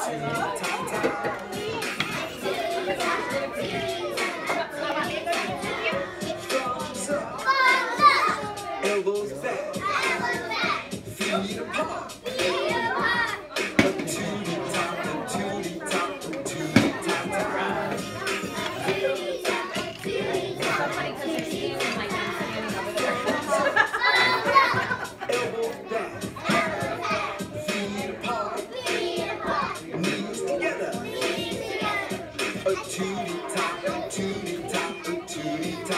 Thumbs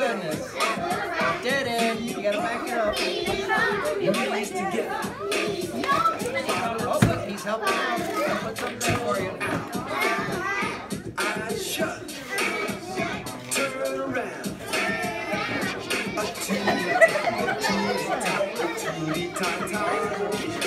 goodness. Did it. You gotta back it up. Knees together, Oh, he's helping out. I'll put something for you. eyes shut. Turn around. A tootie a tootie a tootie top top.